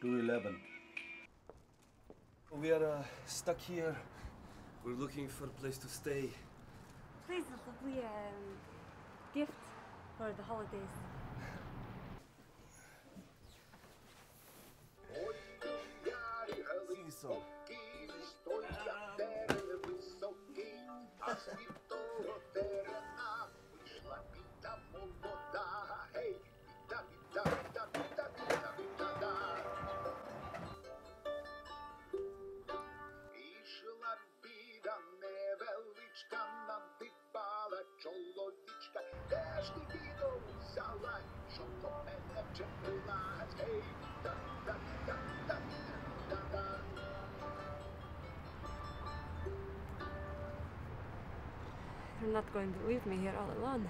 211. We are uh, stuck here. We're looking for a place to stay. Please, a lovely um, gift for the holidays. Sing You're not going to leave me here all alone.